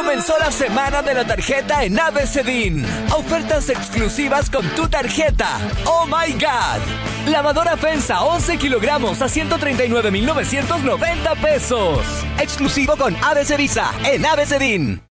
Comenzó la semana de la tarjeta en ABCDIN. Ofertas exclusivas con tu tarjeta. ¡Oh my God! Lavadora Fensa 11 kilogramos a 139,990 pesos. Exclusivo con ABC Visa en ABCDIN.